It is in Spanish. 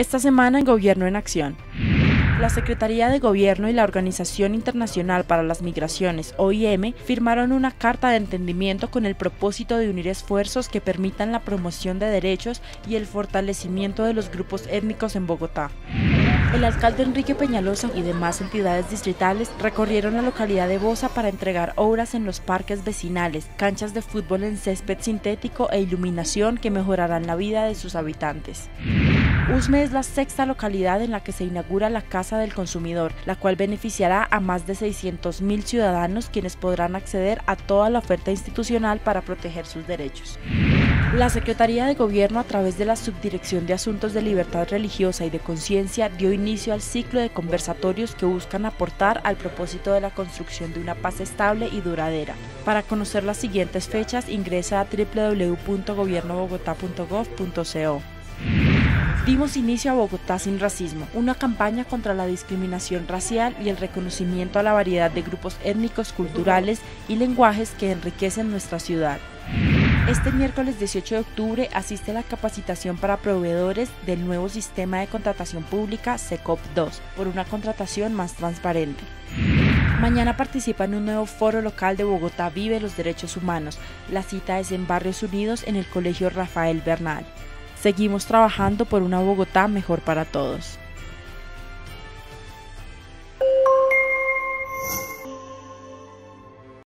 Esta semana en Gobierno en Acción. La Secretaría de Gobierno y la Organización Internacional para las Migraciones, OIM, firmaron una carta de entendimiento con el propósito de unir esfuerzos que permitan la promoción de derechos y el fortalecimiento de los grupos étnicos en Bogotá. El alcalde Enrique Peñalosa y demás entidades distritales recorrieron la localidad de Bosa para entregar obras en los parques vecinales, canchas de fútbol en césped sintético e iluminación que mejorarán la vida de sus habitantes. Usme es la sexta localidad en la que se inaugura la Casa del Consumidor, la cual beneficiará a más de 600.000 ciudadanos quienes podrán acceder a toda la oferta institucional para proteger sus derechos. La Secretaría de Gobierno, a través de la Subdirección de Asuntos de Libertad Religiosa y de Conciencia, dio inicio al ciclo de conversatorios que buscan aportar al propósito de la construcción de una paz estable y duradera. Para conocer las siguientes fechas, ingresa a www.gobiernobogotá.gov.co. Dimos inicio a Bogotá sin racismo, una campaña contra la discriminación racial y el reconocimiento a la variedad de grupos étnicos, culturales y lenguajes que enriquecen nuestra ciudad. Este miércoles 18 de octubre asiste a la capacitación para proveedores del nuevo sistema de contratación pública SECOP 2 por una contratación más transparente. Mañana participa en un nuevo foro local de Bogotá Vive los Derechos Humanos. La cita es en Barrios Unidos en el Colegio Rafael Bernal. Seguimos trabajando por una Bogotá mejor para todos.